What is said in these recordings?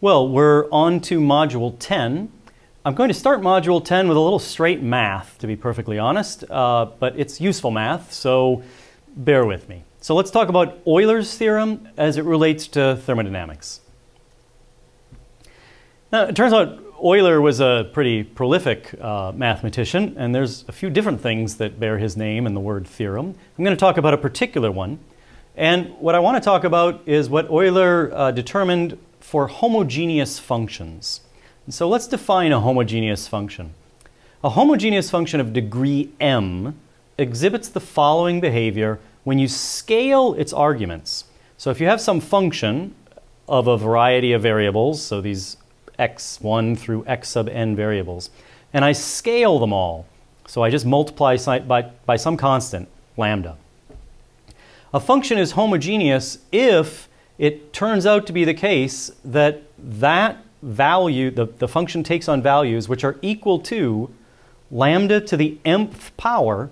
Well, we're on to Module 10. I'm going to start Module 10 with a little straight math, to be perfectly honest, uh, but it's useful math, so bear with me. So let's talk about Euler's theorem as it relates to thermodynamics. Now, it turns out Euler was a pretty prolific uh, mathematician, and there's a few different things that bear his name and the word theorem. I'm going to talk about a particular one. And what I want to talk about is what Euler uh, determined for homogeneous functions. And so let's define a homogeneous function. A homogeneous function of degree m exhibits the following behavior when you scale its arguments. So if you have some function of a variety of variables, so these x1 through x sub n variables, and I scale them all, so I just multiply by, by some constant, lambda. A function is homogeneous if it turns out to be the case that that value, the, the function takes on values which are equal to lambda to the mth power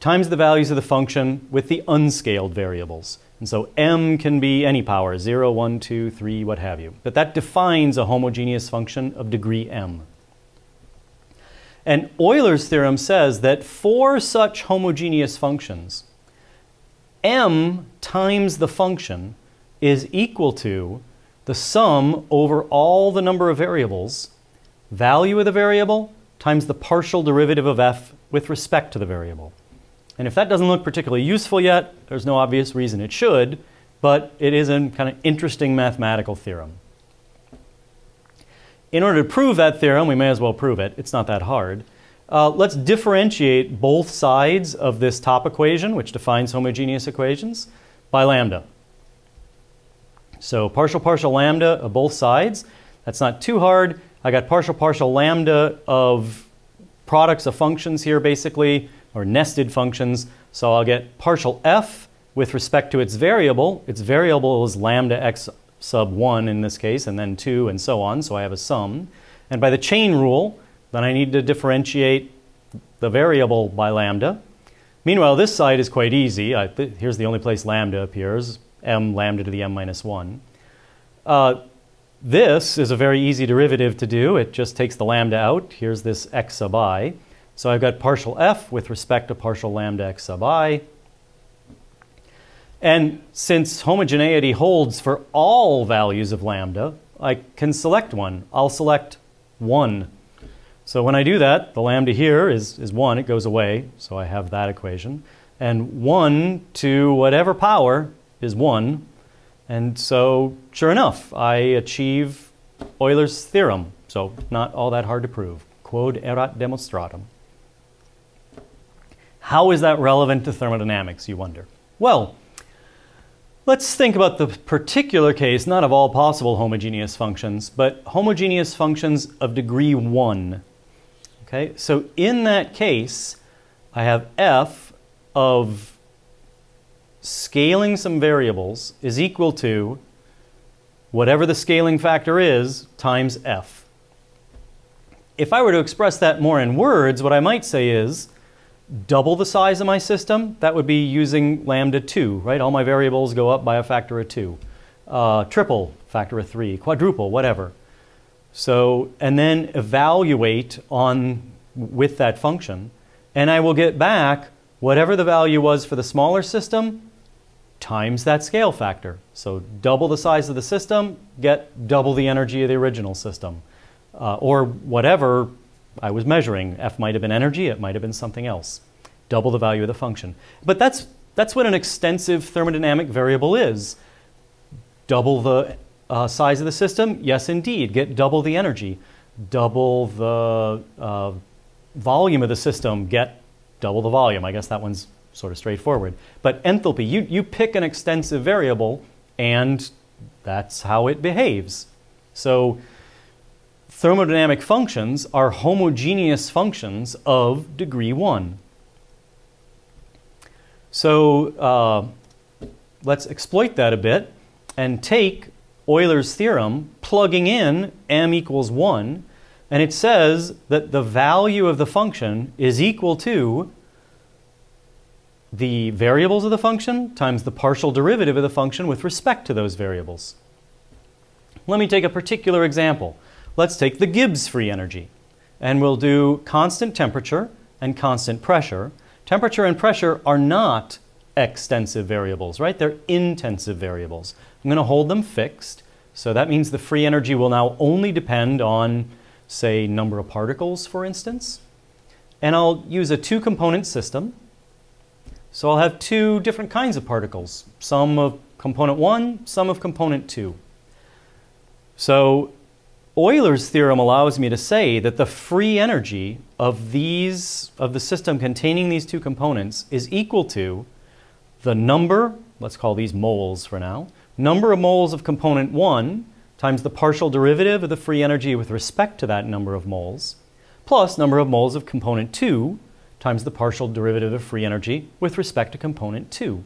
times the values of the function with the unscaled variables. And so m can be any power, 0, 1, 2, 3, what have you. But that defines a homogeneous function of degree m. And Euler's theorem says that for such homogeneous functions, m times the function is equal to the sum over all the number of variables, value of the variable times the partial derivative of f with respect to the variable. And if that doesn't look particularly useful yet, there's no obvious reason it should, but it is a kind of interesting mathematical theorem. In order to prove that theorem, we may as well prove it. It's not that hard. Uh, let's differentiate both sides of this top equation, which defines homogeneous equations, by lambda. So partial partial lambda of both sides. That's not too hard. I got partial partial lambda of products of functions here basically, or nested functions. So I'll get partial f with respect to its variable. Its variable is lambda x sub 1 in this case, and then 2, and so on. So I have a sum. And by the chain rule, then I need to differentiate the variable by lambda. Meanwhile, this side is quite easy. I, here's the only place lambda appears m lambda to the m minus 1. Uh, this is a very easy derivative to do. It just takes the lambda out. Here's this x sub i. So I've got partial f with respect to partial lambda x sub i. And since homogeneity holds for all values of lambda, I can select one. I'll select 1. So when I do that, the lambda here is, is 1. It goes away, so I have that equation. And 1 to whatever power is 1. And so, sure enough, I achieve Euler's theorem. So, not all that hard to prove. Quod erat demonstratum. How is that relevant to thermodynamics, you wonder? Well, let's think about the particular case, not of all possible homogeneous functions, but homogeneous functions of degree 1. Okay, so in that case, I have f of scaling some variables is equal to whatever the scaling factor is times f. If I were to express that more in words, what I might say is double the size of my system, that would be using lambda 2, right? All my variables go up by a factor of 2. Uh, triple, factor of 3, quadruple, whatever. So, and then evaluate on with that function, and I will get back whatever the value was for the smaller system times that scale factor. So double the size of the system, get double the energy of the original system. Uh, or whatever I was measuring. F might have been energy, it might have been something else. Double the value of the function. But that's, that's what an extensive thermodynamic variable is. Double the uh, size of the system? Yes, indeed. Get double the energy. Double the uh, volume of the system, get double the volume. I guess that one's sort of straightforward. But enthalpy, you, you pick an extensive variable and that's how it behaves. So thermodynamic functions are homogeneous functions of degree 1. So uh, let's exploit that a bit and take Euler's theorem, plugging in m equals 1, and it says that the value of the function is equal to the variables of the function times the partial derivative of the function with respect to those variables. Let me take a particular example. Let's take the Gibbs free energy. And we'll do constant temperature and constant pressure. Temperature and pressure are not extensive variables, right? They're intensive variables. I'm going to hold them fixed. So that means the free energy will now only depend on, say, number of particles, for instance. And I'll use a two-component system. So I'll have two different kinds of particles, some of component 1, some of component 2. So Euler's theorem allows me to say that the free energy of these of the system containing these two components is equal to the number, let's call these moles for now, number of moles of component 1 times the partial derivative of the free energy with respect to that number of moles, plus number of moles of component 2 times the partial derivative of free energy with respect to component 2.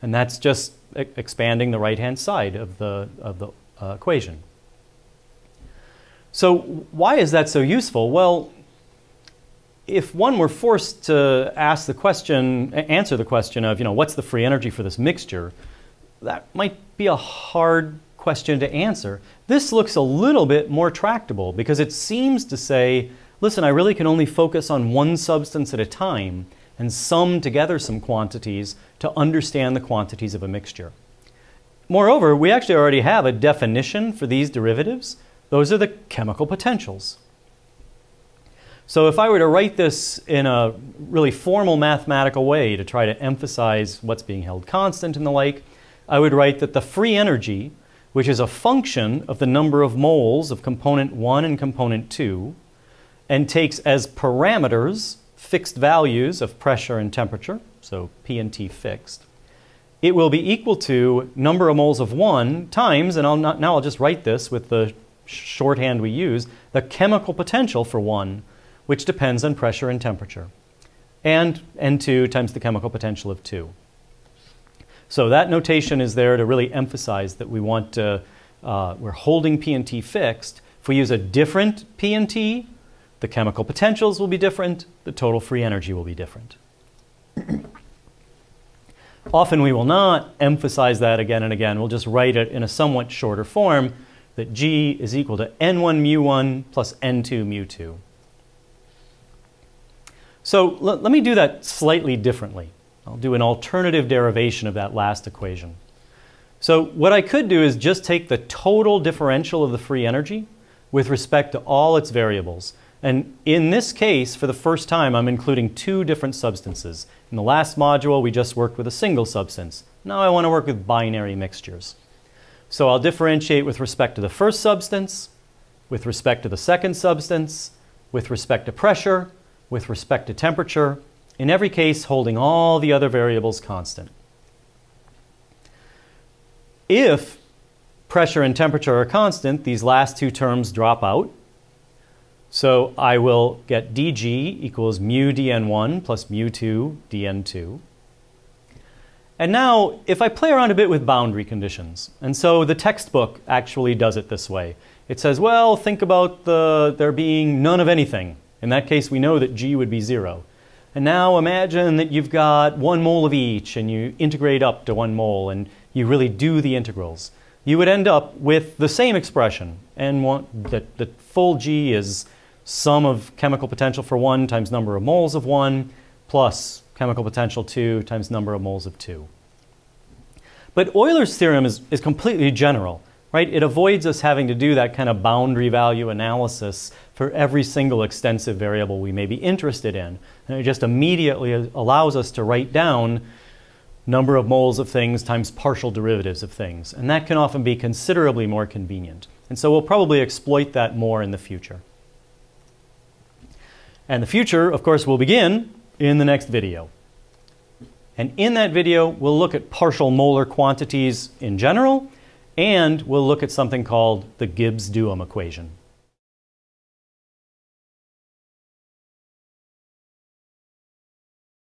And that's just expanding the right-hand side of the, of the uh, equation. So why is that so useful? Well, if one were forced to ask the question, answer the question of, you know, what's the free energy for this mixture, that might be a hard question to answer. This looks a little bit more tractable because it seems to say, listen, I really can only focus on one substance at a time and sum together some quantities to understand the quantities of a mixture. Moreover, we actually already have a definition for these derivatives. Those are the chemical potentials. So if I were to write this in a really formal mathematical way to try to emphasize what's being held constant and the like, I would write that the free energy, which is a function of the number of moles of component 1 and component 2, and takes as parameters fixed values of pressure and temperature, so P and T fixed, it will be equal to number of moles of 1 times, and I'll not, now I'll just write this with the shorthand we use, the chemical potential for 1 which depends on pressure and temperature, and N2 times the chemical potential of 2. So that notation is there to really emphasize that we want to, uh, we're holding P and T fixed. If we use a different P and T, the chemical potentials will be different, the total free energy will be different. Often we will not emphasize that again and again. We'll just write it in a somewhat shorter form that G is equal to N1 mu1 plus N2 mu2. So let, me do that slightly differently. I'll do an alternative derivation of that last equation. So what I could do is just take the total differential of the free energy with respect to all its variables. And in this case, for the first time, I'm including two different substances. In the last module, we just worked with a single substance. Now I want to work with binary mixtures. So I'll differentiate with respect to the first substance, with respect to the second substance, with respect to pressure, with respect to temperature, in every case holding all the other variables constant. If pressure and temperature are constant, these last two terms drop out. So I will get dg equals mu dn1 plus mu2 dn2. And now, if I play around a bit with boundary conditions, and so the textbook actually does it this way. It says, well, think about the, there being none of anything in that case, we know that G would be zero. And now imagine that you've got one mole of each and you integrate up to one mole and you really do the integrals. You would end up with the same expression. And that the full G is sum of chemical potential for one times number of moles of one plus chemical potential two times number of moles of two. But Euler's theorem is, is completely general right? It avoids us having to do that kind of boundary value analysis for every single extensive variable we may be interested in. And it just immediately allows us to write down number of moles of things times partial derivatives of things. And that can often be considerably more convenient. And so we'll probably exploit that more in the future. And the future, of course, will begin in the next video. And in that video, we'll look at partial molar quantities in general, and we'll look at something called the Gibbs-Duhem equation.